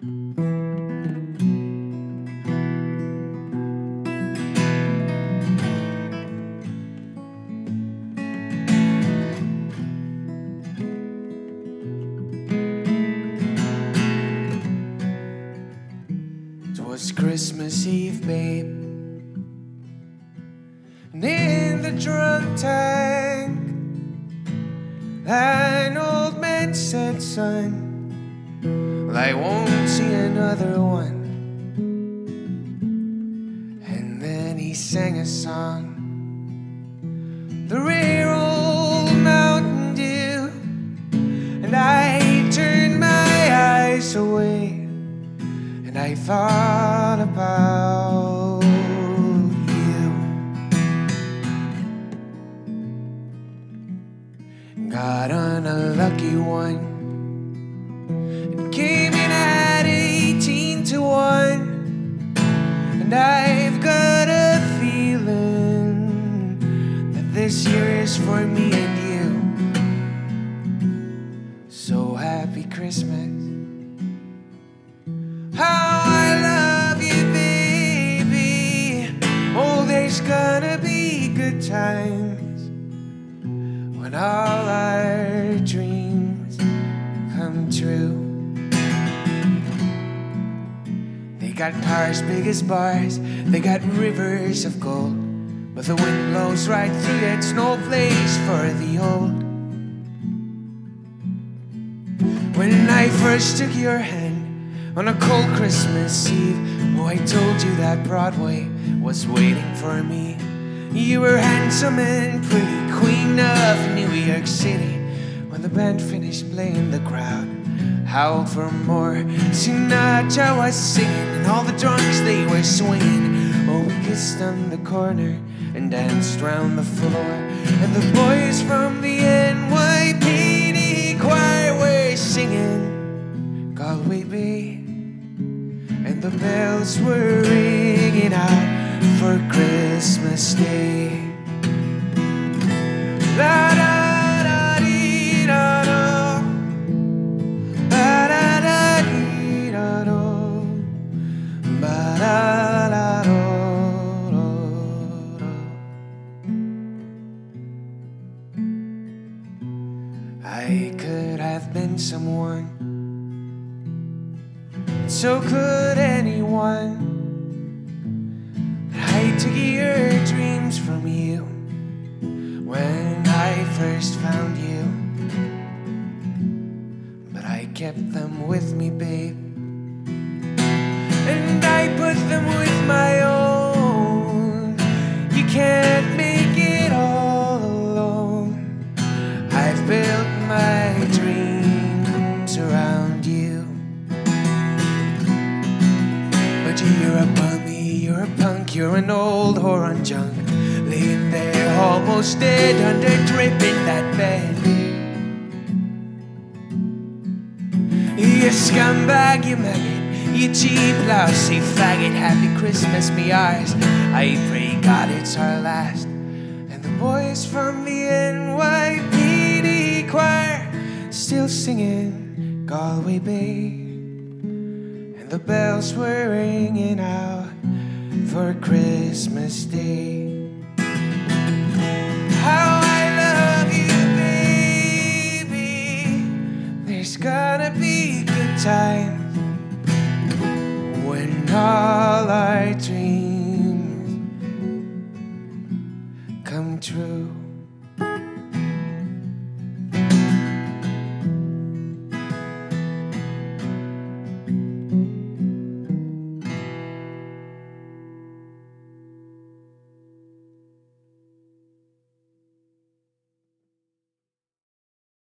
Was Christmas Eve, babe. And in the drunk tank, an old man said, Son, I won't see another one. And then he sang a song. The rare old Mountain Dew. And I turned my eyes away. And I thought about you. Got a lucky one And I've got a feeling that this year is for me and you. So happy Christmas. How I love you, baby. Oh, there's gonna be good times when all our dreams come true. Got cars big as bars, they got rivers of gold. But the wind blows right through it, no place for the old. When I first took your hand on a cold Christmas Eve, oh, I told you that Broadway was waiting for me. You were handsome and pretty, queen of New York City. When the band finished playing, the crowd howled for more. Sinatra was singing, and all the drunks they were swinging. Oh, we kissed on the corner and danced round the floor. And the boys from the NYPD choir were singing Galway Bay. And the bells were ringing out for Christmas Day. I could have been someone. So could anyone. But I took your dreams from you when I first found you. But I kept them with me, babe. My dreams around you. But you're a bummy, you're a punk, you're an old whore on junk. Laying there almost dead under drip in that bed. You scumbag, you maggot, you cheap, lousy faggot. Happy Christmas, me eyes. I pray God it's our last. And the boys from the NYPD still singing Galway Bay. And the bells were ringing out for Christmas Day. How I love you, baby. There's gonna be good times when all our dreams